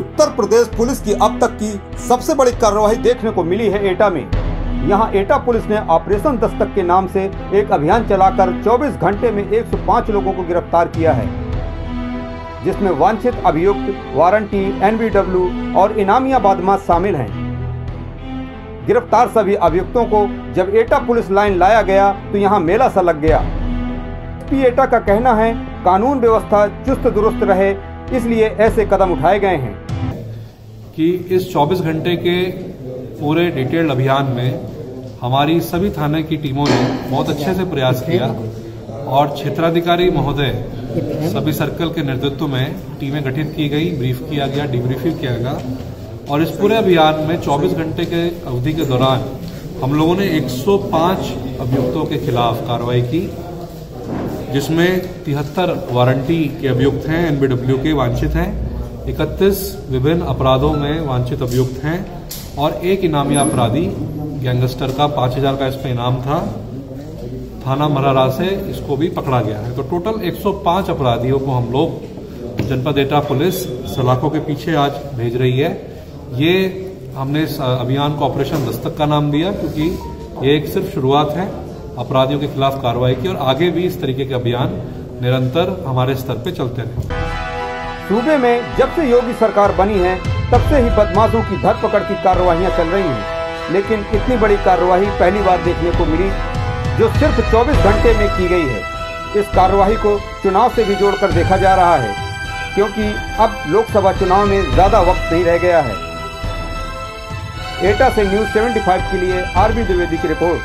प्रदेश police की अब तक की सबसे बड़ी कार्रवाई देखने को मिली है एटा में। यहाँ एटा पुलिस ने ऑपरेशन दस्तक के नाम से एक अभियान चलाकर 24 घंटे में 105 लोगों को गिरफ़्तार किया है, जिसमें वांछित अभियुक्त, वारंटी एनबीडब्ल्यू और इनामिया बदमाश शामिल हैं। गिरफ़्तार सभी अभियुक्तों को जब एटा पुलिस लाइन लाया गया तो यहाँ मेला सा लग गया। एसपी एटा का कहना है, कानून व्यवस्था चुस्त दुरुस्त रहे, इसलिए ऐसे कदम उठाए गए हैं। कि इस 24 घंटे के पूरे डिटेल्ड अभियान में हमारी सभी थाने की टीमों ने बहुत अच्छे से प्रयास किया और क्षेत्राधिकारी महोदय सभी सर्कल के नेतृत्व में टीमें गठित की गई ब्रीफ किया गया डिब्रीफिंग किया गया। और इस पूरे अभियान में 24 घंटे के अवधि के दौरान हम लोगों ने 105 अभियुक्तों के खिलाफ कार्रवाई की जिसमें तिहत्तर वारंटी के अभियुक्त हैं एनबीडब्ल्यू के वांछित हैं। इकतीस विभिन्न अपराधों में वांछित अभियुक्त हैं और एक इनामी अपराधी, गैंगस्टर का पाँच हज़ार का इस पर इनाम था। थाना मरारा से इसको भी पकड़ा गया है। तो टोटल 105 अपराधियों को हम लोग जनपद एटा पुलिस सलाखों के पीछे आज भेज रही है। ये हमने इस अभियान को ऑपरेशन दस्तक का नाम दिया क्योंकि ये एक सिर्फ़ शुरुआत है। अपराधियों के खिलाफ कार्रवाई की और आगे भी इस तरीके के अभियान निरंतर हमारे स्तर पर चलते रहे। सूबे में जब से योगी सरकार बनी है, तब से ही बदमाशों की धरपकड़ की कार्रवाइयाँ चल रही हैं। लेकिन इतनी बड़ी कार्रवाई पहली बार देखने को मिली, जो सिर्फ़ 24 घंटे में की गई है। इस कार्रवाई को चुनाव से भी जोड़कर देखा जा रहा है, क्योंकि अब लोकसभा चुनाव में ज़्यादा वक्त नहीं रह गया है। एटा से न्यूज़ 75 के लिए आरबी द्विवेदी की रिपोर्ट।